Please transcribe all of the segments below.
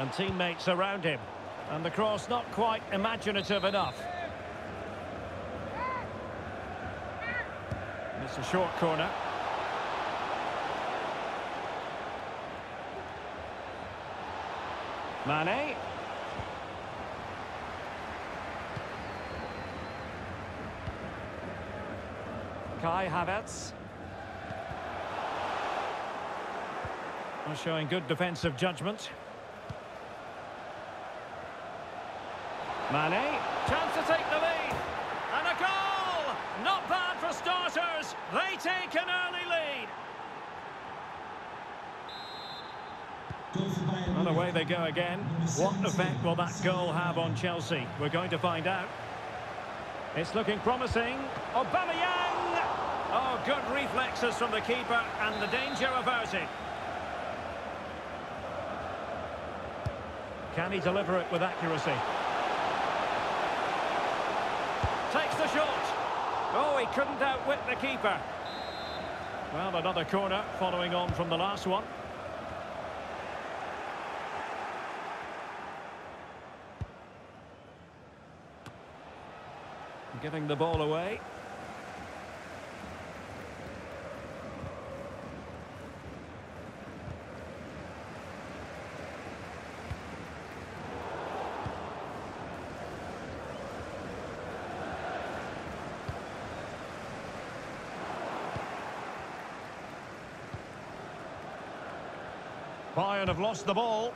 And teammates around him. And the cross not quite imaginative enough. It's a short corner. Mane. Kai Havertz. Showing good defensive judgment. Mane. Chance to take the lead. And a goal! Not bad for starters. They take an early lead. And away they go again. What effect will that goal have on Chelsea? We're going to find out. It's looking promising. Aubameyang! Oh, good reflexes from the keeper and the danger averted. Can he deliver it with accuracy? Takes the shot. Oh, he couldn't outwit the keeper. Well, another corner following on from the last one. Giving the ball away. Bayern have lost the ball.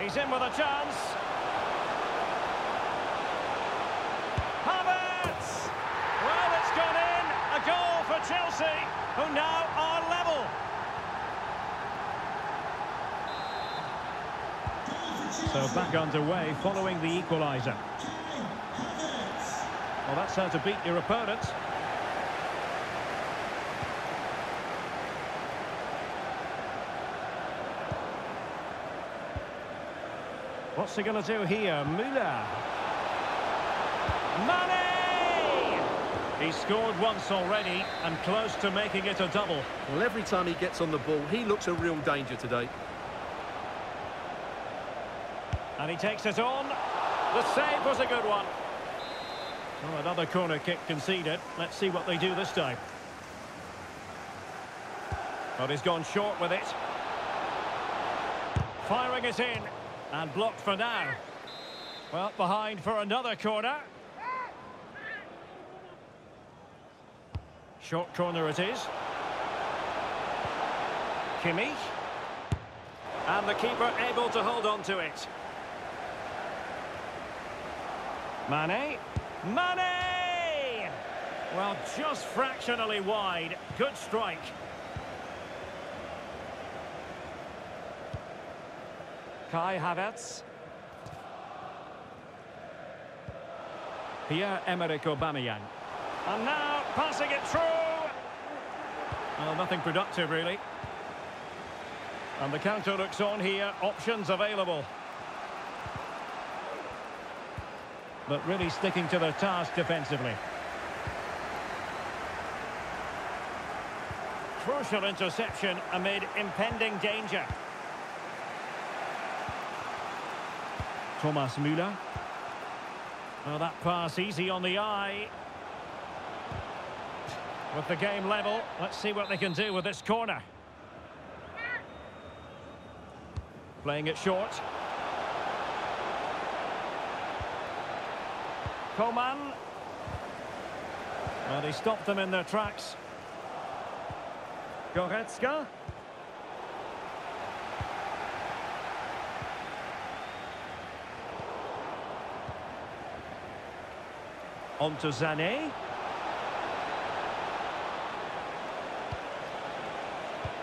He's in with a chance. Havertz! Well, it's gone in. A goal for Chelsea, who now are level. So back underway following the equaliser. Well, that's how to beat your opponent. What's he going to do here? Müller. Mane! He scored once already and close to making it a double. Well, every time he gets on the ball, he looks a real danger today. And he takes it on. The save was a good one. Well, another corner kick conceded. Let's see what they do this time. But he's gone short with it. Firing it in. And blocked for now. Well, behind for another corner. Short corner it is. Kimmich. And the keeper able to hold on to it. Mane. Mane! Well, just fractionally wide. Good strike. Kai Havertz. Pierre-Emerick Aubameyang. And now passing it through. Well, nothing productive, really. And the counter looks on here. Options available. But really sticking to their task defensively. Crucial interception amid impending danger. Thomas Müller. Well, that pass easy on the eye. With the game level, let's see what they can do with this corner. Playing it short. Coman. Well, he stopped them in their tracks. Goretzka. On to Sané.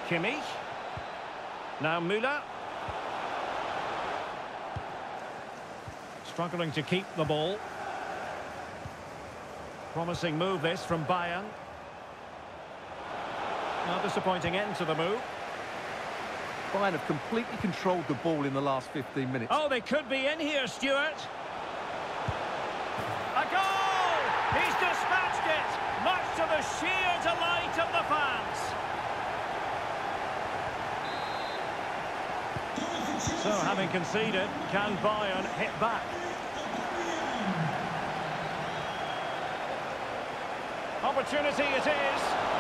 Kimmich. Now Müller. Struggling to keep the ball. Promising move this from Bayern. Now disappointing end to the move. Bayern have completely controlled the ball in the last 15 minutes. Oh, they could be in here, Stuart. He's dispatched it, much to the sheer delight of the fans. So, having conceded, can Bayern hit back? Opportunity it is.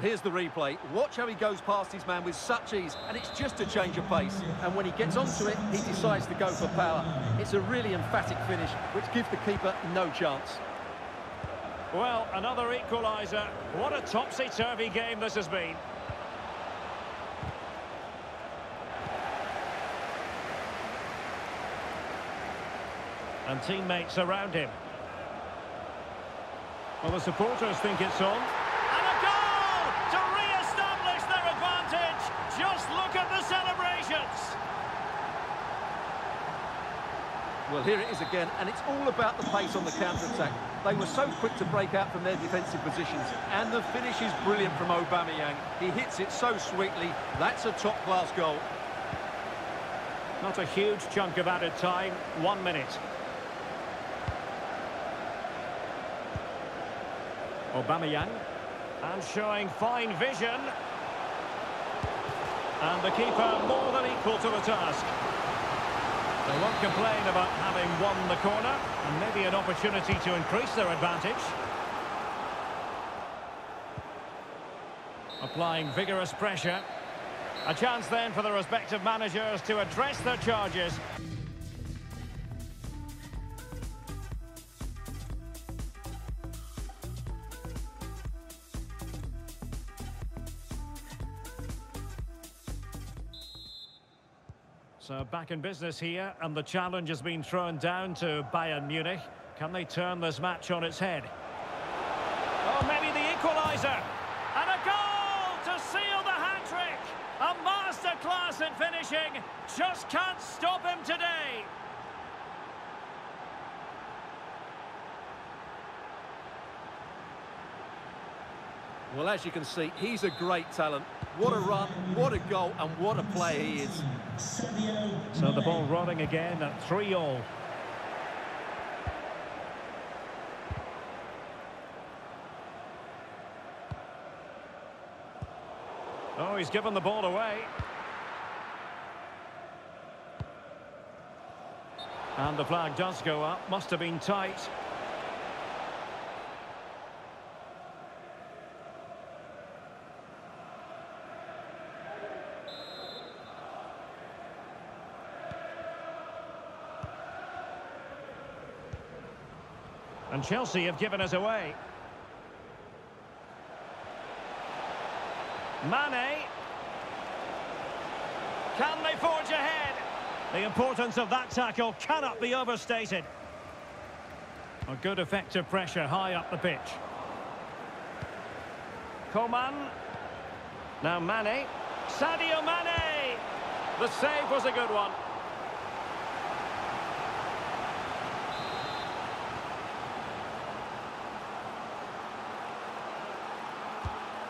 Well, here's the replay. Watch how he goes past his man with such ease, and it's just a change of pace. And when he gets onto it, he decides to go for power. It's a really emphatic finish, which gives the keeper no chance. Well, another equaliser. What a topsy-turvy game this has been. And teammates around him. Well, the supporters think it's on. Look at the celebrations. Well, here it is again, and it's all about the pace on the counter-attack. They were so quick to break out from their defensive positions, and the finish is brilliant from Aubameyang. He hits it so sweetly. That's a top-class goal. Not a huge chunk of added time. One minute. Aubameyang. And showing fine vision. And the keeper more than equal to the task. They won't complain about having won the corner. And maybe an opportunity to increase their advantage. Applying vigorous pressure. A chance then for the respective managers to address their charges. Back in business here, and the challenge has been thrown down to Bayern Munich. Can they turn this match on its head? Oh, maybe the equaliser! And a goal to seal the hat-trick! A masterclass in finishing! Just can't stop him today! Well, as you can see, he's a great talent. What a run, what a goal, and what a player he is. So the ball rolling again at 3 all. Oh, he's given the ball away. And the flag does go up. Must have been tight. And Chelsea have given us away. Mane. Can they forge ahead? The importance of that tackle cannot be overstated. A good effective pressure high up the pitch. Coman. Now Mane. Sadio Mane! The save was a good one.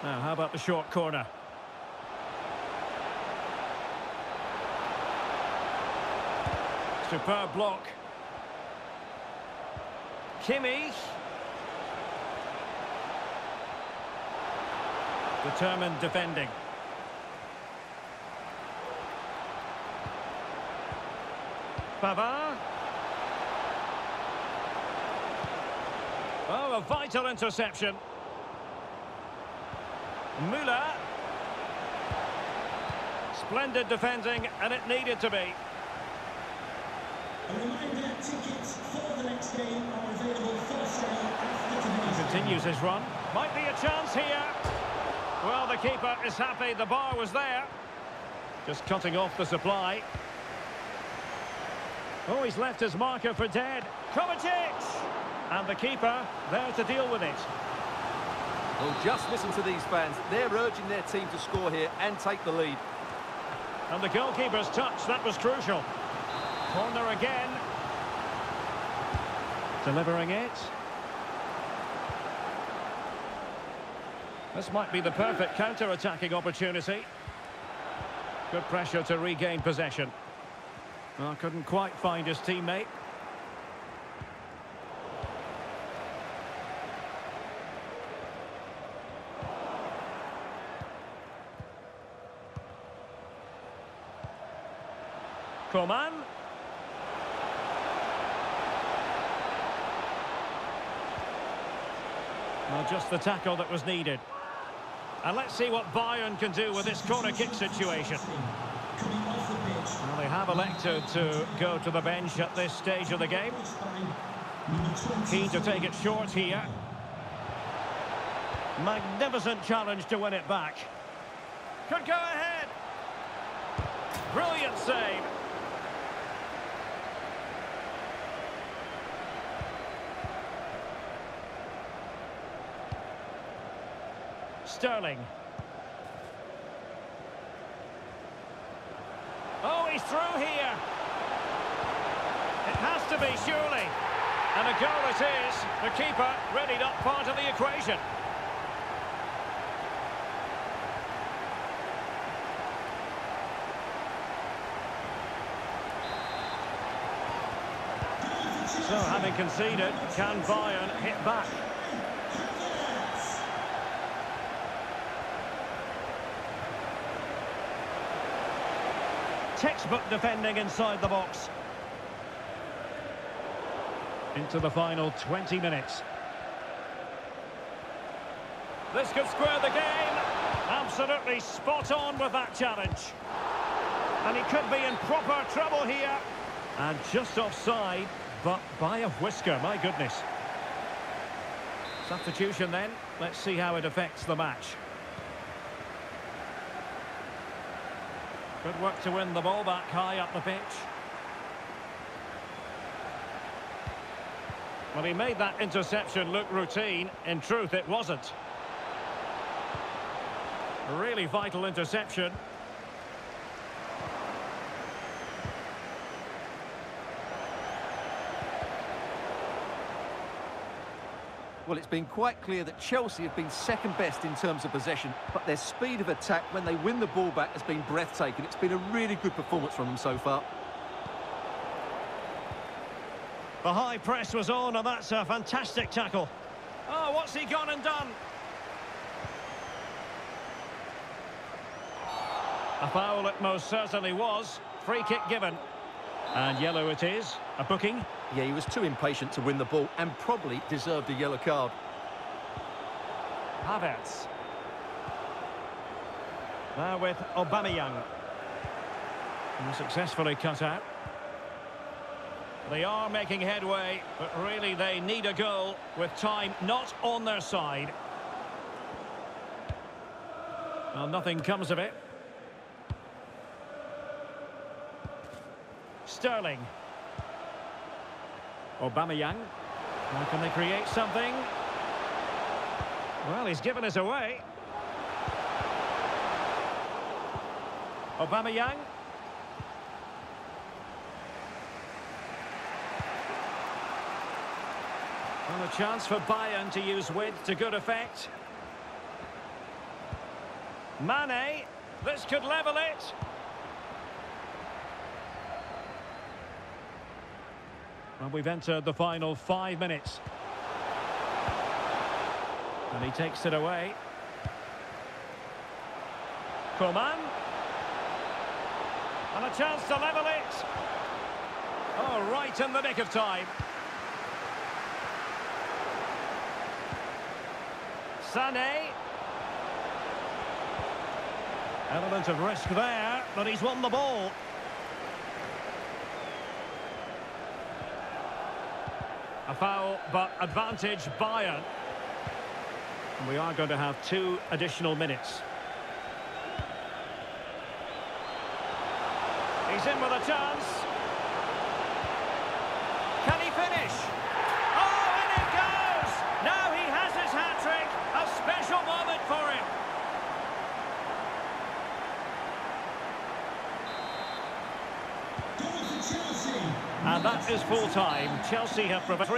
Now, how about the short corner? Superb block. Kimmich. Determined defending. Pavard. Oh, a vital interception. Müller. Splendid defending, and it needed to be. A reminder, tickets for the next game are available for sale after today's Continues his run. Might be a chance here. Well, the keeper is happy. The bar was there. Just cutting off the supply. Oh, he's left his marker for dead. Kovacic! And the keeper there to deal with it. Well, just listen to these fans. They're urging their team to score here and take the lead. And the goalkeeper's touch, that was crucial. Corner again. Delivering it. This might be the perfect counter-attacking opportunity. Good pressure to regain possession. Well, couldn't quite find his teammate. Coman. Well, just the tackle that was needed. And let's see what Bayern can do with this corner kick situation. Well, they have elected to go to the bench at this stage of the game. Keen to take it short here. Magnificent challenge to win it back. Could go ahead. Brilliant save. Sterling. Oh, he's through here. It has to be, surely. And a goal it is. The keeper really not part of the equation. So, having conceded, can Bayern hit back? Textbook defending inside the box. Into the final 20 minutes. This could square the game. Absolutely spot on with that challenge. And he could be in proper trouble here. And just offside, but by a whisker, my goodness. Substitution then. Let's see how it affects the match. Good work to win the ball back high up the pitch. Well, he made that interception look routine. In truth, it wasn't. Really vital interception. Well, it's been quite clear that Chelsea have been second best in terms of possession, but their speed of attack when they win the ball back has been breathtaking. It's been a really good performance from them so far. The high press was on, and that's a fantastic tackle. Oh, what's he gone and done? A foul it most certainly was. Free kick given. And yellow it is. A booking. Yeah, he was too impatient to win the ball and probably deserved a yellow card. Havertz. Now with Aubameyang. And successfully cut out. They are making headway, but really they need a goal with time not on their side. Well, nothing comes of it. Sterling. Aubameyang. Now can they create something? Well, he's given us away. Aubameyang. And a chance for Bayern to use width to good effect. Mane. This could level it. And we've entered the final five minutes. And he takes it away. Coman. And a chance to level it. Oh, right in the nick of time. Sané. Element of risk there, but he's won the ball. Foul, but advantage Bayern. And we are going to have two additional minutes. He's in with a chance. Can he finish? Oh, and it goes! Now he has his hat-trick. A special moment for him. Goal for Chelsea. And that is full time. Chelsea have provided.